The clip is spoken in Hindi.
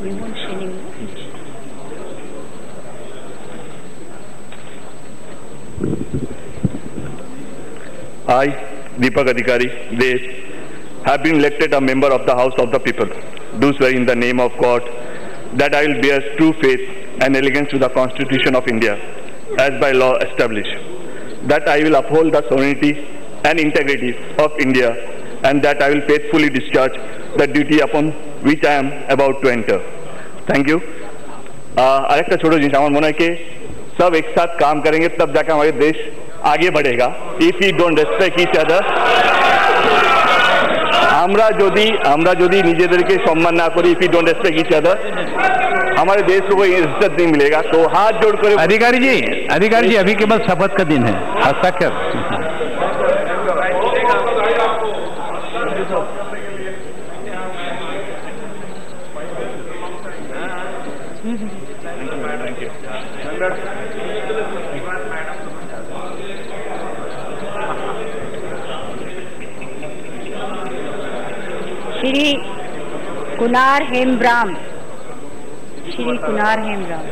we won't anymore. I, Deepak Adhikari, they have been elected a member of the House of the People. Do swear in the name of God that I will bear true faith and allegiance to the Constitution of India, as by law established. That I will uphold the sovereignty and integrity of India, and that I will faithfully discharge the duty upon which I am about to enter. Thank you. Uh, আরেকটা ছোট জিনিস আমার মনে হয় কি सब एक साथ काम करेंगे तब जाकर हमारे देश आगे बढ़ेगा if you don't respect each other আমরা যদি আমরা যদি নিজেদেরকে সম্মান না করি if you don't respect each other हमारे देश को कोई इज्जत नहीं मिलेगा तो हाथ जोड़ कर अधिकारी जी अधिकारी जी अभी केवल शपथ का दिन है हस्ताक्षर श्री कुनार हेमराम श्री कुनार हेमब्राम।